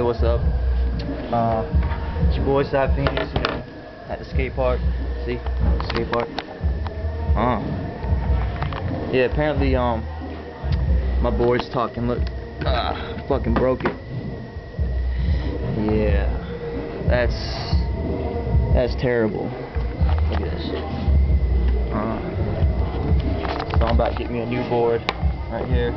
Hey, what's up? Uh, it's your boy Sci Phoenix, you know, at the skate park. See? Skate park. Uh. Yeah, apparently, um, my board's talking. Look. Ah, fucking broke it. Yeah. That's, that's terrible. Look at this. Uh. Uh-huh. So I'm about to get me a new board right here.